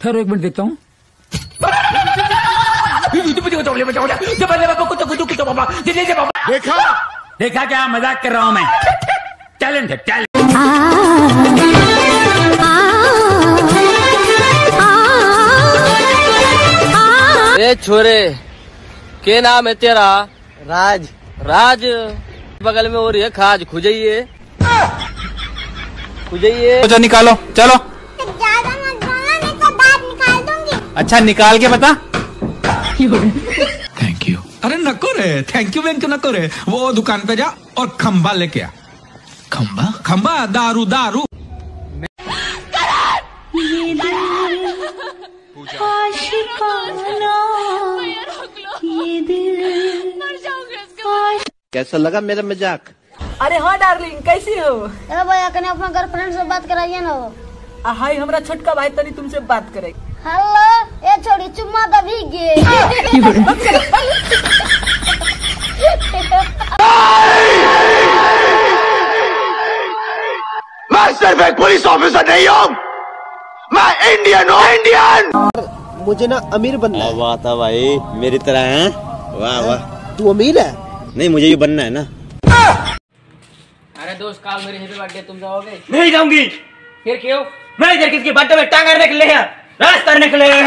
ठहरो एक मिनट देखता हूँ। देखा? देखा क्या? मज़ाक कर रहा हूँ मैं। टैलेंट है टैलेंट ए छोरे के नाम है तेरा? राज। राज? बगल में हो रही है खाज खुजइए खुजइए निकालो चलो। अच्छा निकाल के बता। थैंक यू अरे नको रे। थैंक यू वेंक नको रे। वो दुकान पे जा और खम्बा लेके आ। खम्बा खम्बा दारू दारू। कैसा लगा मेरा मज़ाक? अरे हाँ डार्लिंग कैसी हो? अरे भैया कने अपना गर्लफ्रेंड से बात कराइए ना आ, हाय हमरा छोटका भाई तनी तुमसे बात करे हेलो ये छोड़ी चुम्मा गे मैं सिर्फ़ एक पुलिस ऑफिसर नहीं हूँ। मैं इंडियन हूँ इंडियन मुझे ना अमीर बनना है। वाह था भाई। मेरी तरह है? वाह वाह। तू अमीर है? नहीं मुझे ये बनना है ना। अरे दोस्त काल मेरे हैप्पी बर्थडे तुम जाओगे? नहीं जाऊँगी। फिर क्यों? मैं इधर किसकी बर्थडे में टांग करने के लिए के लिए